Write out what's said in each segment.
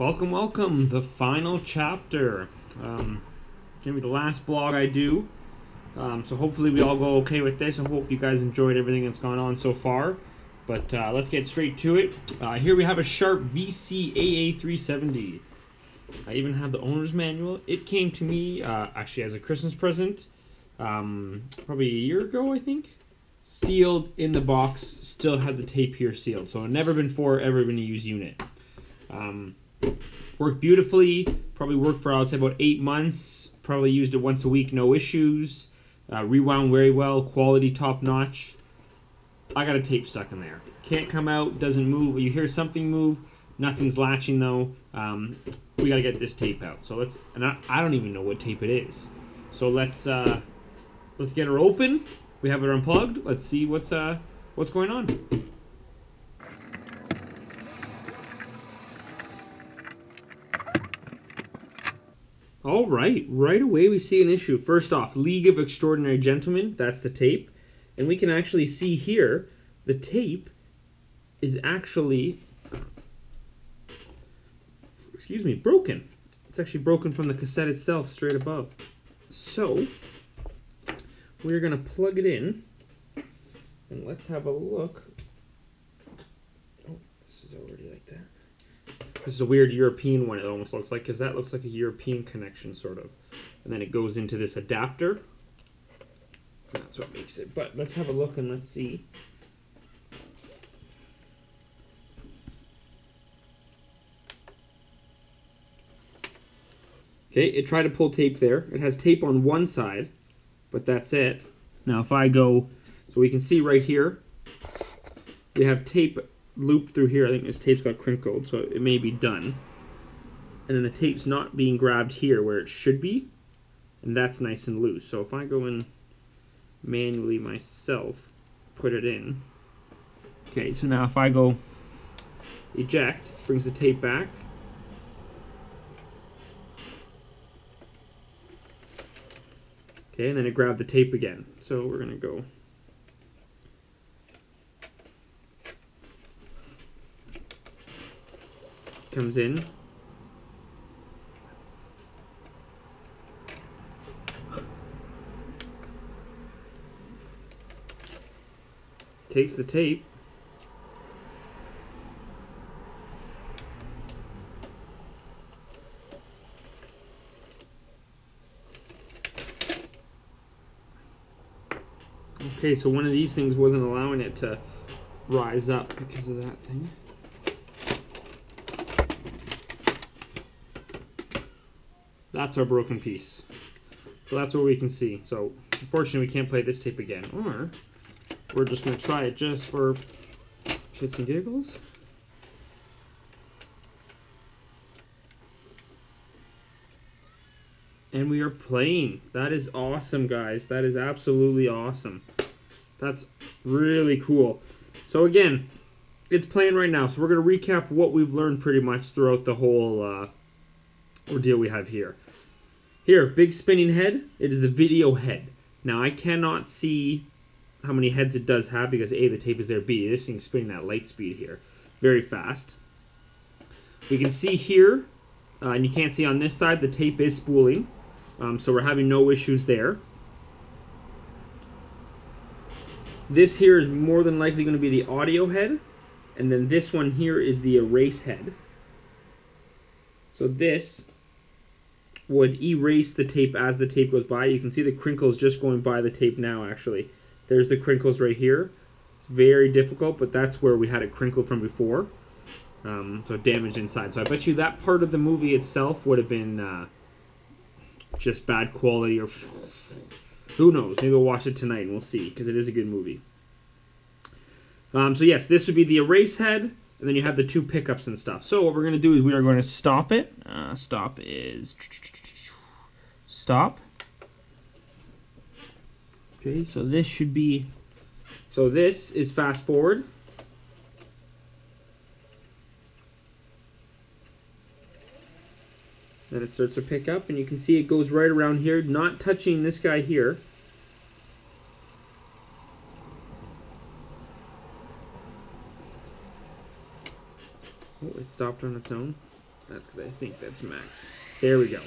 Welcome, welcome. The final chapter. Um, gonna be the last blog I do. Um, so hopefully we all go okay with this. I hope you guys enjoyed everything that's gone on so far. But uh, let's get straight to it. Uh, here we have a Sharp VCAA370. I even have the owner's manual. It came to me uh, actually as a Christmas present, um, probably a year ago, I think. Sealed in the box, still had the tape here sealed. So never been for, ever been used unit. Um, worked beautifully. Probably worked for I would say about eight months. Probably used it once a week, no issues. Uh, rewound very well, quality top notch. I got a tape stuck in there. Can't come out, doesn't move. You hear something move, nothing's latching though. Um, we got to get this tape out. So let's, and I, I don't even know what tape it is. So let's uh, let's get her open. We have her unplugged. Let's see what's uh what's going on. All right, right away we see an issue. First off, League of Extraordinary Gentlemen, that's the tape. And we can actually see here, the tape is actually, excuse me, broken. It's actually broken from the cassette itself, straight above. So, we're gonna plug it in, and let's have a look. Oh, this is already like that. This is a weird European one, it almost looks like, because that looks like a European connection, sort of. And then it goes into this adapter. That's what makes it. But let's have a look and let's see. Okay, it tried to pull tape there. It has tape on one side, but that's it. Now if I go, so we can see right here, we have tape loop through here. I think this tape's got crinkled, so it may be done. And then the tape's not being grabbed here where it should be, and that's nice and loose. So if I go in manually myself, put it in. Okay, so now if I go eject, brings the tape back. Okay, and then it grabbed the tape again. So we're gonna go comes in. Takes the tape. Okay, so one of these things wasn't allowing it to rise up because of that thing. That's our broken piece. So that's what we can see. So unfortunately we can't play this tape again. Or we're just going to try it just for shits and giggles. And we are playing. That is awesome, guys. That is absolutely awesome. That's really cool. So again, it's playing right now. So we're going to recap what we've learned pretty much throughout the whole uh, ordeal we have here. Here, big spinning head. It is the video head. Now I cannot see how many heads it does have because A, the tape is there, B, this thing's spinning at light speed here. Very fast. We can see here, uh, and you can't see on this side, the tape is spooling. Um, so we're having no issues there. This here is more than likely going to be the audio head. And then this one here is the erase head. So this would erase the tape as the tape goes by. You can see the crinkles just going by the tape now, actually. There's the crinkles right here. It's very difficult, but that's where we had it crinkled from before. Um, so damaged inside. So I bet you that part of the movie itself would have been uh, just bad quality or who knows. Maybe we'll watch it tonight and we'll see because it is a good movie. Um, so yes, this would be the erase head, and then you have the two pickups and stuff. So what we're going to do is we are going to stop it. Uh, stop is stop. Okay, so this should be, so this is fast forward. Then it starts to pick up, and you can see it goes right around here, not touching this guy here. It stopped on its own. That's because I think that's max. There we go.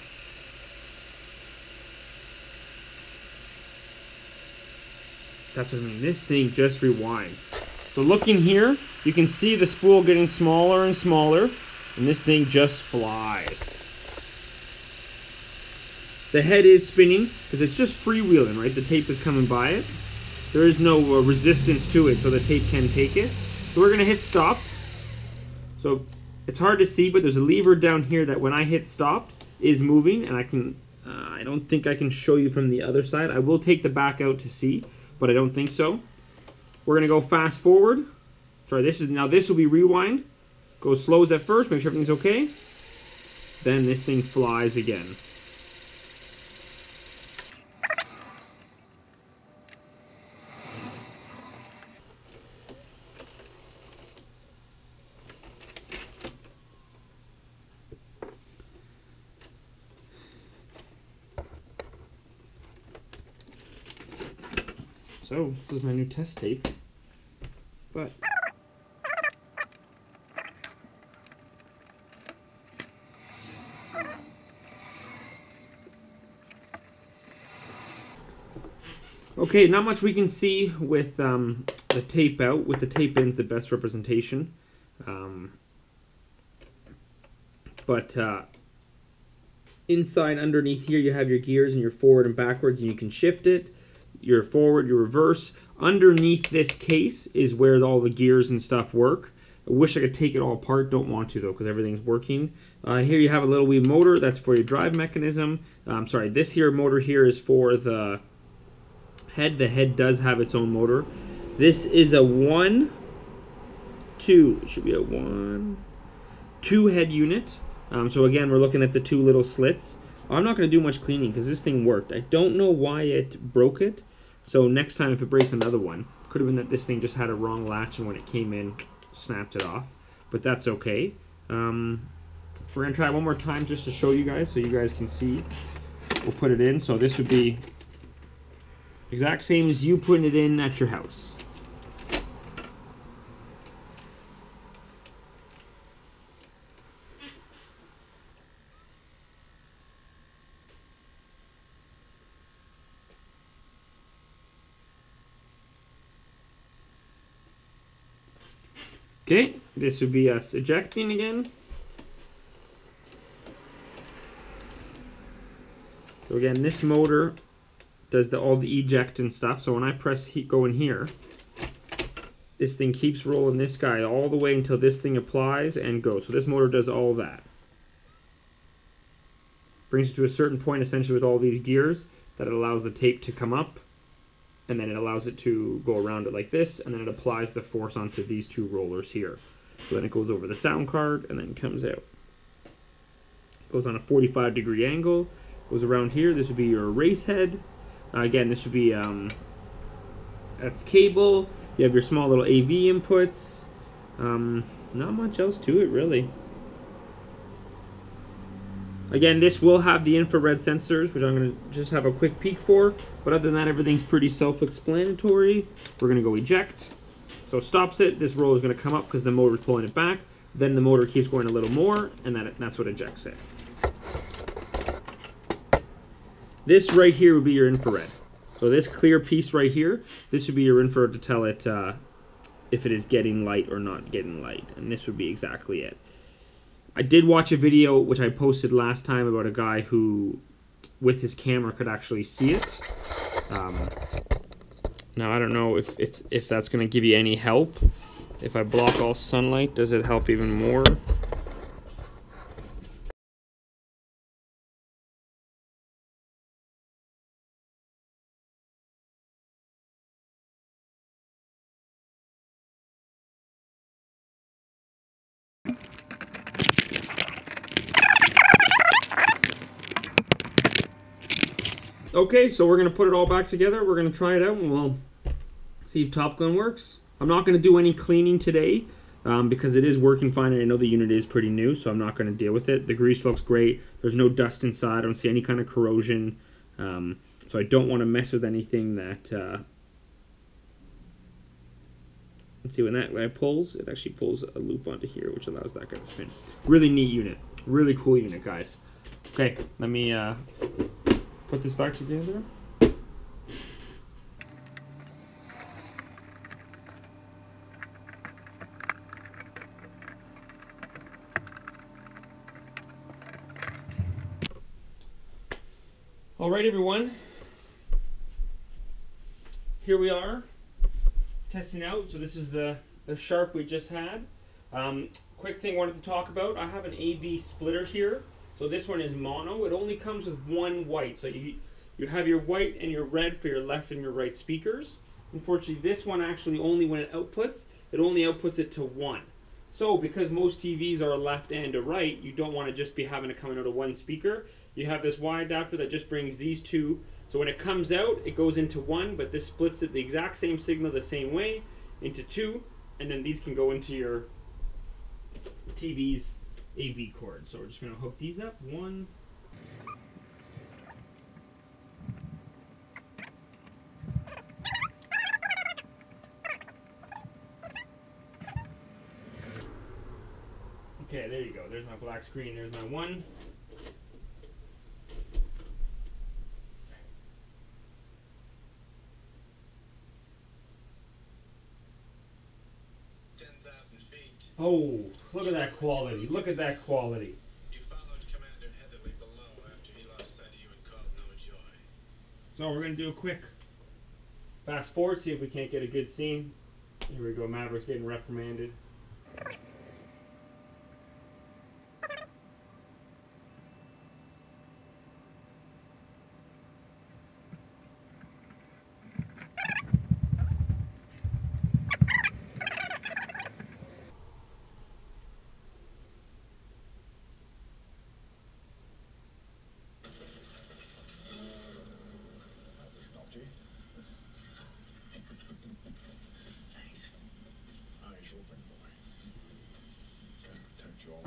That's what I mean. This thing just rewinds. So looking here, you can see the spool getting smaller and smaller, and this thing just flies. The head is spinning because it's just freewheeling, right? The tape is coming by it. There is no uh, resistance to it, so the tape can take it. So we're gonna hit stop. So it's hard to see, but there's a lever down here that when I hit stopped is moving, and I can. Uh, I don't think I can show you from the other side. I will take the back out to see, but I don't think so. We're gonna go fast forward. Sorry, this is now this will be rewind. Go slows at first, make sure everything's okay. Then this thing flies again. So, this is my new test tape. But Okay, not much we can see with um, the tape out. With the tape in's the best representation. Um, but uh, inside, underneath here, you have your gears and your forward and backwards, and you can shift it. Your forward, your reverse. Underneath this case is where all the gears and stuff work. I wish I could take it all apart. Don't want to though, because everything's working. Uh, here you have a little wee motor. That's for your drive mechanism. I'm um, sorry, this here motor here is for the head. The head does have its own motor. This is a one, two, it should be a one, two head unit. Um, so again, we're looking at the two little slits. I'm not going to do much cleaning because this thing worked. I don't know why it broke it. So next time if it breaks another one, could have been that this thing just had a wrong latch and when it came in, snapped it off. But that's okay. Um, we're going to try one more time just to show you guys so you guys can see. We'll put it in. So this would be Exact same as you putting it in at your house. Okay, this would be us ejecting again. So again, this motor does the, all the eject and stuff. So when I press heat go in here, this thing keeps rolling this guy all the way until this thing applies and goes. So this motor does all that. Brings it to a certain point essentially with all these gears that it allows the tape to come up and then it allows it to go around it like this and then it applies the force onto these two rollers here. So then it goes over the sound card and then comes out. Goes on a 45 degree angle, goes around here. This would be your erase head uh, again, this would be, um, that's cable. You have your small little AV inputs. Um, not much else to it, really. Again, this will have the infrared sensors, which I'm going to just have a quick peek for. But other than that, everything's pretty self-explanatory. We're going to go eject. So it stops it. This roll is going to come up because the motor is pulling it back. Then the motor keeps going a little more, and that, that's what ejects it. This right here would be your infrared. So this clear piece right here, this would be your infrared to tell it uh, if it is getting light or not getting light. And this would be exactly it. I did watch a video which I posted last time about a guy who, with his camera, could actually see it. Um, now I don't know if, if, if that's going to give you any help. If I block all sunlight, does it help even more? Okay, so we're going to put it all back together. We're going to try it out and we'll see if Top Gun works. I'm not going to do any cleaning today um, because it is working fine and I know the unit is pretty new, so I'm not going to deal with it. The grease looks great. There's no dust inside. I don't see any kind of corrosion. Um, so I don't want to mess with anything that... Uh, let's see, when that guy pulls, it actually pulls a loop onto here, which allows that guy to spin. Really neat unit. Really cool unit, guys. Okay, let me uh, put this back together. All right, everyone. Here we are testing out. So this is the, the Sharp we just had. Um, quick thing I wanted to talk about. I have an AV splitter here. So this one is mono. It only comes with one white. So you, you have your white and your red for your left and your right speakers. Unfortunately, this one actually only when it outputs, it only outputs it to one. So because most TVs are left and a right, you don't want to just be having it coming out of one speaker you have this Y adapter that just brings these two. So when it comes out, it goes into one, but this splits it the exact same signal the same way into two, and then these can go into your TV's AV cord. So we're just going to hook these up. One, Okay, there you go. There's my black screen. There's my one. Oh, look at that quality. Look at that quality. You followed Commander Heatherly below after he lost sight of you and called no joy. So we're going to do a quick fast forward, see if we can't get a good scene. Here we go, Maverick's getting reprimanded.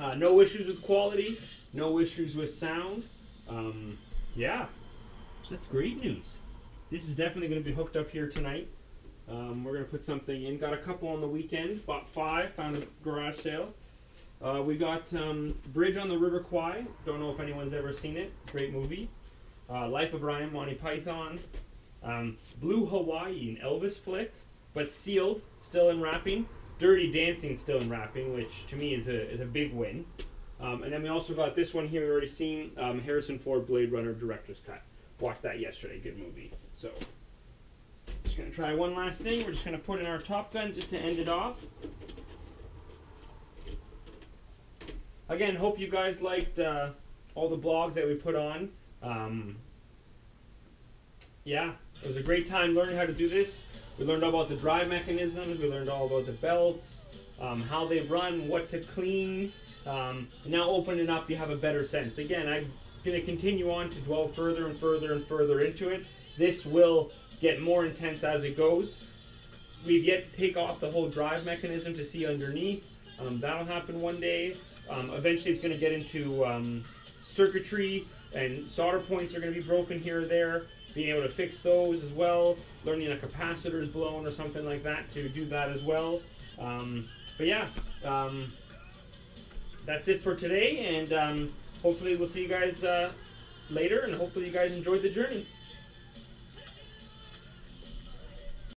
Uh, no issues with quality, no issues with sound. Um, yeah, that's great news. This is definitely going to be hooked up here tonight. Um, we're going to put something in. Got a couple on the weekend. Bought five. Found a garage sale. Uh, we got um, Bridge on the River Kwai. Don't know if anyone's ever seen it. Great movie. Uh, Life of Brian, Monty Python. Um, Blue Hawaii, an Elvis flick, but sealed, still in wrapping. Dirty Dancing still in wrapping, which to me is a, is a big win. Um, and then we also got this one here we already seen um, Harrison Ford Blade Runner Director's Cut. Watched that yesterday, good movie. So, just gonna try one last thing. We're just gonna put in our Top Gun just to end it off. Again, hope you guys liked uh, all the blogs that we put on. Um, yeah, it was a great time learning how to do this. We learned all about the drive mechanisms. We learned all about the belts, um, how they run, what to clean. Um, now opening up, you have a better sense. Again, I'm going to continue on to dwell further and further and further into it. This will get more intense as it goes. We've yet to take off the whole drive mechanism to see underneath. Um, that'll happen one day. Um, eventually, it's going to get into um, circuitry, and solder points are going to be broken here or there being able to fix those as well, learning a capacitor is blown or something like that to do that as well. Um, but yeah, um, that's it for today, and um, hopefully we'll see you guys uh, later, and hopefully you guys enjoyed the journey.